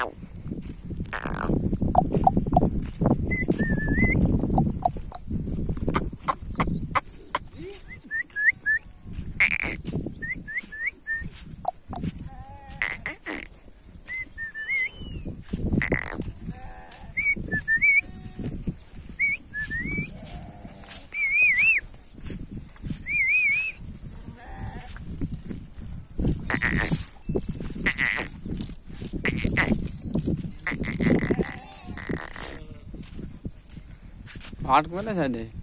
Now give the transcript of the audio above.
Wow. आठ में ना शायद?